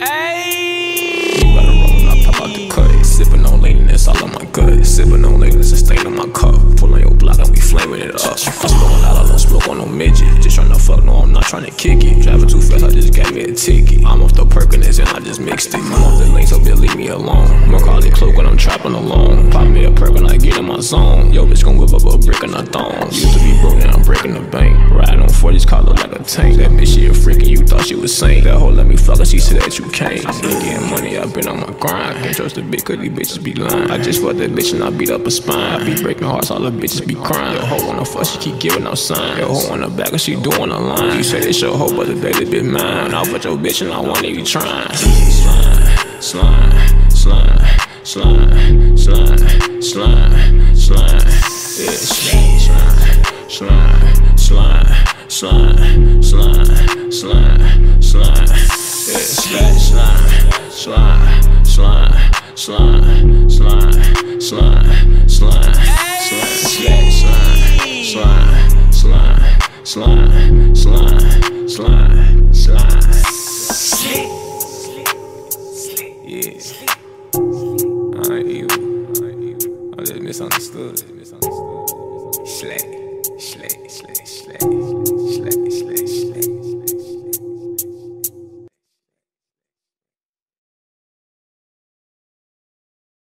Ayy. You gotta roll up, pop out the cut. Sipping on leanness, all in my gut. Sipping on leanness, and stain on my cup. Pull on your block and we flaming it up. I'm smoking loud, I don't smoke on no midget. Just trying to fuck, no, I'm not trying to kick it. Driving too fast, I just gave me a ticket. I'm off the Perkins and I just mixed it. I'm off the lane, so bitch, leave me alone. Macaulay Culkin when I'm trapping alone. Pop me a perc when I get in my zone. Yo, bitch gon' whip up a brick and a thong. Used to be breaking the bank. Riding on 40s, car look like a tank. That bitch, she a freak and you thought she was sane. That hoe let me fuck her, she said that you can't. I been getting money, I been on my grind. Can't trust the bitch, cause these bitches be lying. I just fucked that bitch and I beat up a spine. I be breaking hearts, all the bitches be crying. Yo, hoe wanna fuck, she keep giving out signs. Yo, hoe on the back, and she doing a line. You say it's your hoe, but the baby be mine. I'll put your bitch and I want you. Slime, slime, slime, slime, slime, slime, slime. Slime, slime, slime, slime. Yeah, slime, slime, slime, slime, slime, slime, slime, slime, slime, slime, slime, slime, slime, slime, slime, slime. Yeah. I ain't you. I just misunderstood. Misunderstood. Slay, slay, slay, slay.